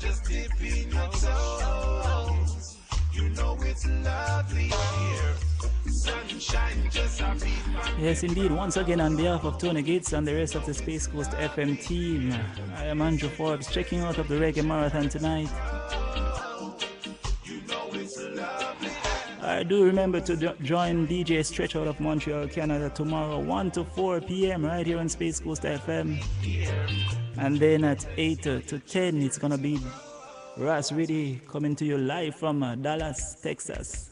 just your toes. You know it's lovely here. Yes, indeed. Once again, on behalf of Tony Gates and the rest of the Space Coast FM team, I am Andrew Forbes, checking out of the Reggae Marathon tonight. I do remember to join DJ Stretch out of Montreal, Canada tomorrow, 1 to 4 p.m. right here on Space Coast FM. And then at 8 to 10, it's going to be Russ Reedy coming to you live from uh, Dallas, Texas.